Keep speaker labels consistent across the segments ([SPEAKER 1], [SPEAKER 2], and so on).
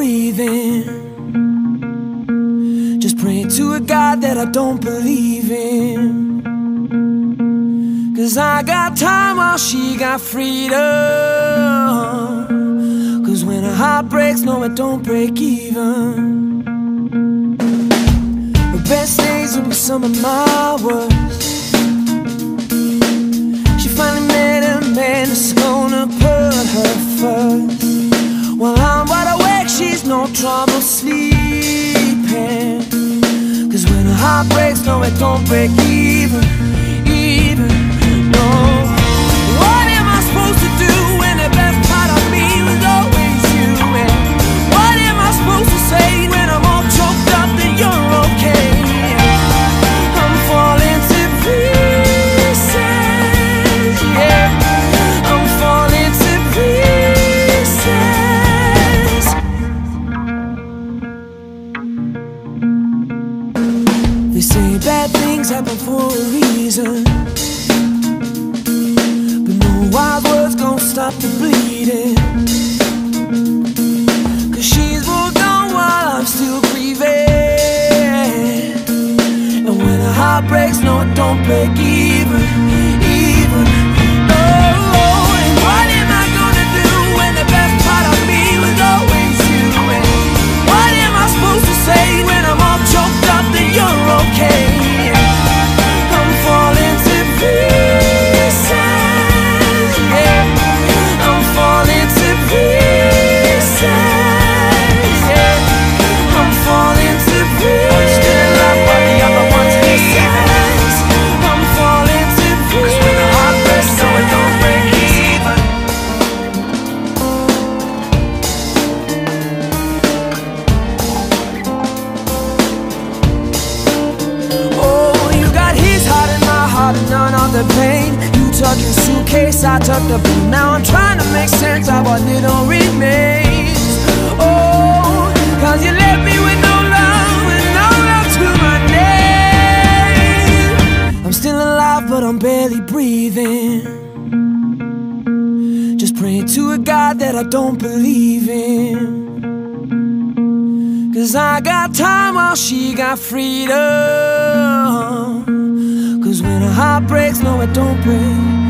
[SPEAKER 1] breathing. Just praying to a God that I don't believe in. Cause I got time while she got freedom. Cause when a heart breaks, no, it don't break even. The best days will be some of my worst. She finally met a man that's gonna put her first. Trouble sleeping. Cause when a heart breaks, no, it don't break even, even, no. Things happen for a reason. But no wild words gon' stop the bleeding. Cause she's moved on while I'm still grieving. And when a heart breaks, no, it don't break even, I don't believe in. Cause I got time while she got freedom. Cause when a heart breaks, no, it don't break.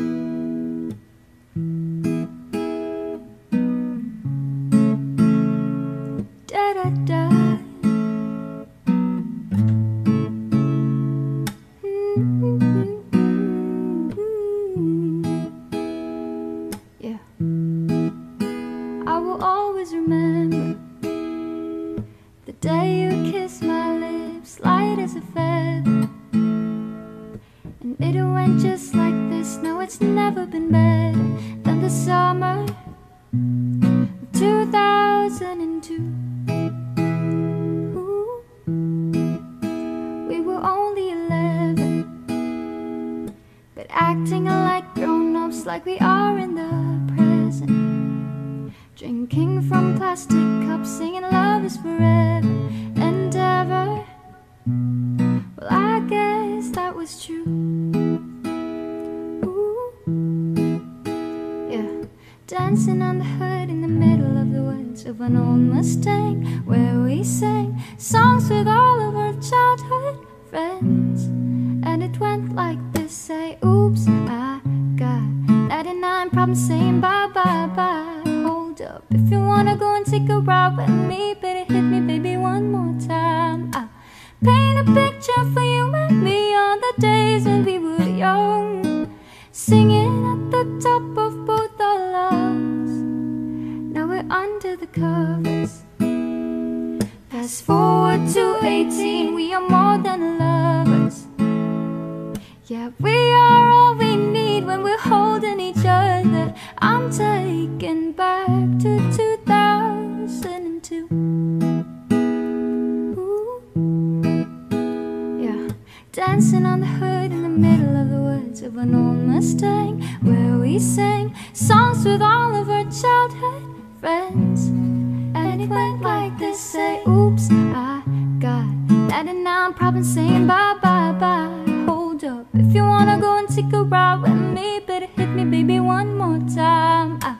[SPEAKER 2] like we are in the present. Drinking from plastic cups, singing love is forever and ever. Well, I guess that was true. Ooh. Yeah, dancing on the hood in the middle of the woods of an old Mustang, where we sang songs with all of our childhood friends. Take a ride with me Better hit me baby one more time. I paint a picture for you and me On the days when we were young. Singing at the top of both our lungs. Now we're under the covers. Fast forward to 18 We are more than lovers. Yeah, we are all we need When we're holding each other. I'm taken back to Mustang Where we sang songs with all of our childhood friends. And it went like this, say oops, I got 99 problems saying bye bye bye. Hold up, if you wanna go and take a ride with me Better hit me baby one more time. I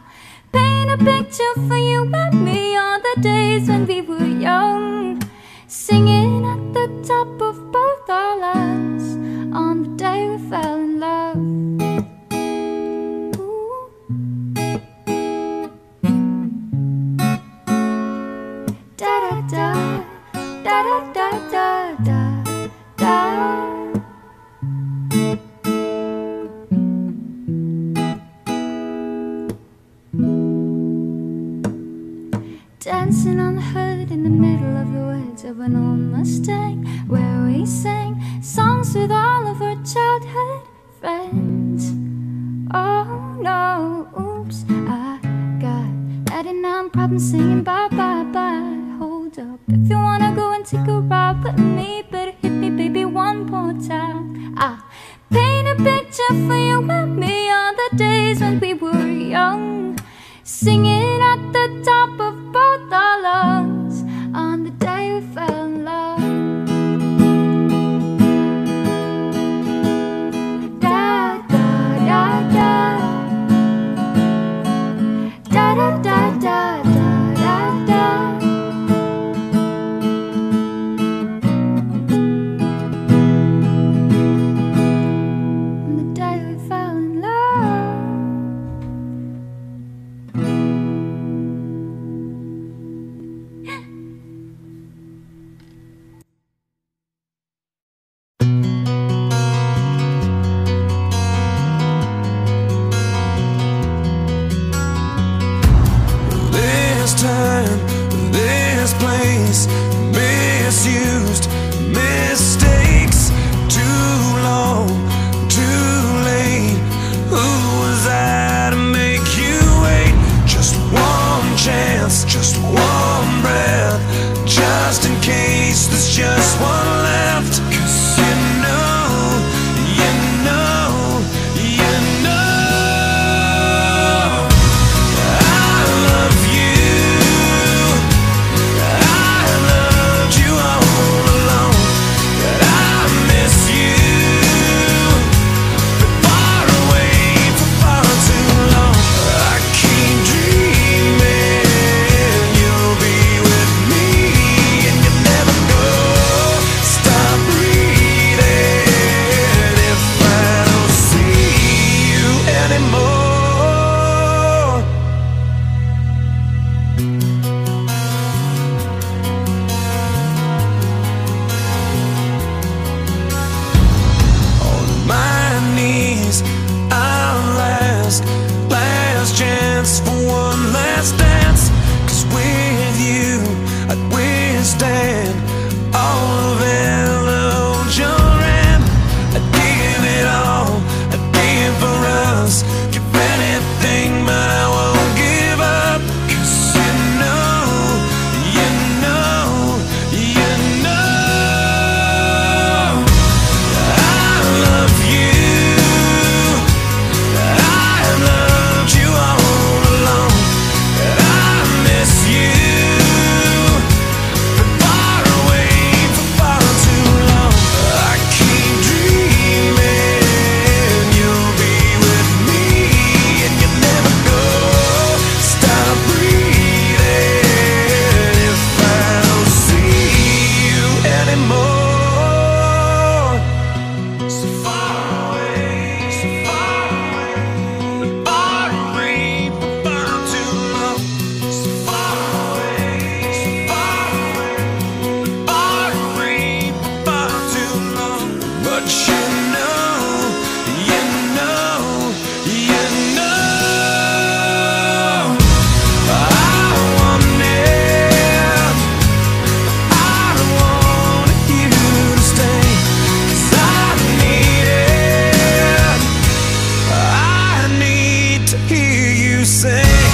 [SPEAKER 2] paint a picture for you and me On the days when we were young. Singing at the top of both our lungs On the day we fell Mustang, where we sang songs with all of our childhood friends. Oh no, oops, I got 99 problems singing bye bye bye. Hold up, if you wanna go and take a ride with me, better hit me, baby, one more time. I paint a picture for you and me on the days when we were young, singing at the top of both our lungs.
[SPEAKER 1] miss you. days. Our last, last chance for one last dance. Cause with you, I'd withstand. Say.